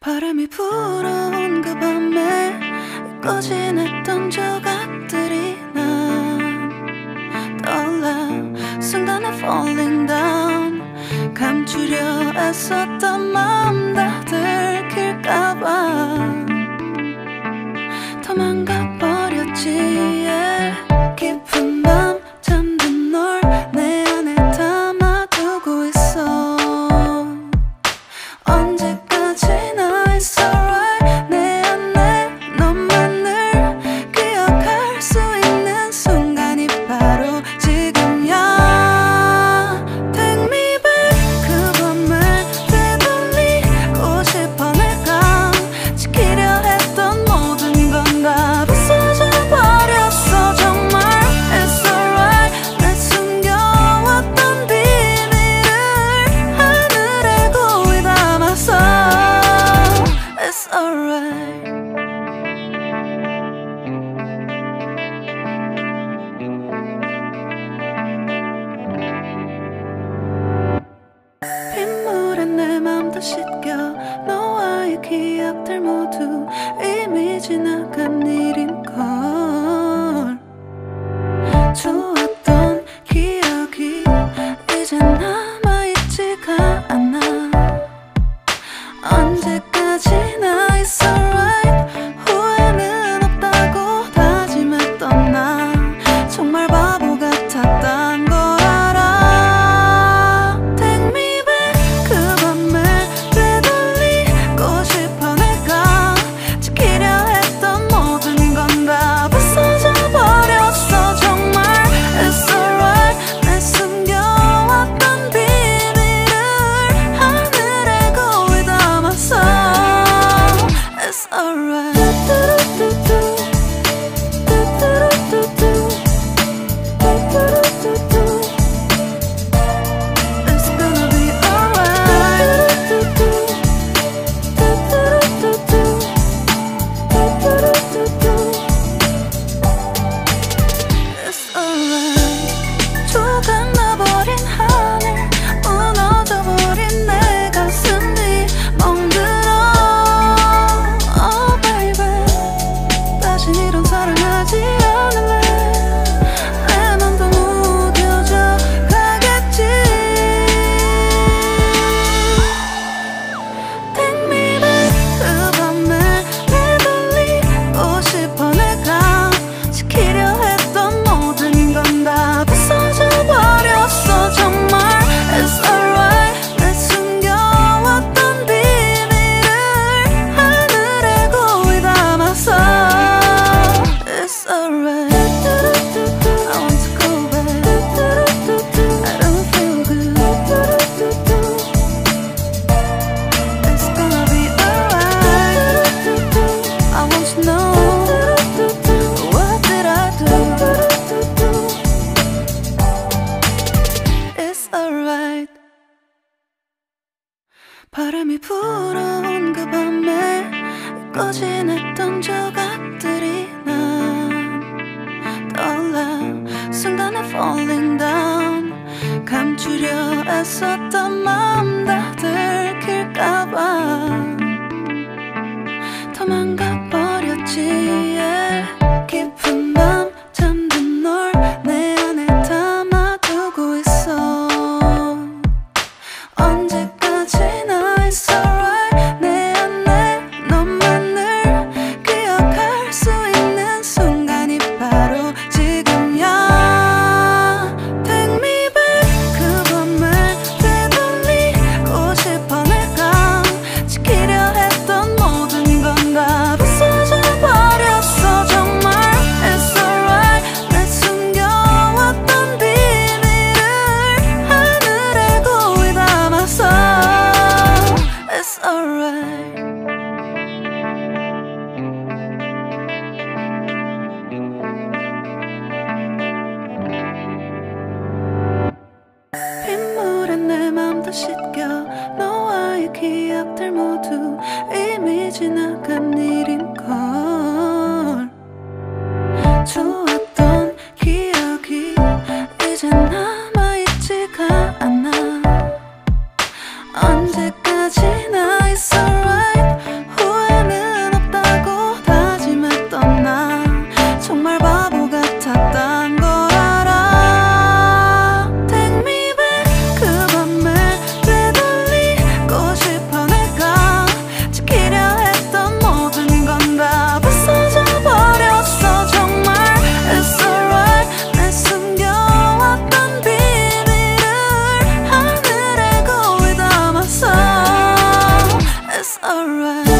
바람이 불어온 그 밤에 꺼지던 조각들이 난 떠올라. 순간에 falling down. 감추려 애썼던 마음 바람이 불어온 그 밤에 잊고 지냈던 조각들이 난 떠올라. 순간에 falling down. 감추려 애썼던 마음 다 들킬까봐 더 망가버렸지. alright.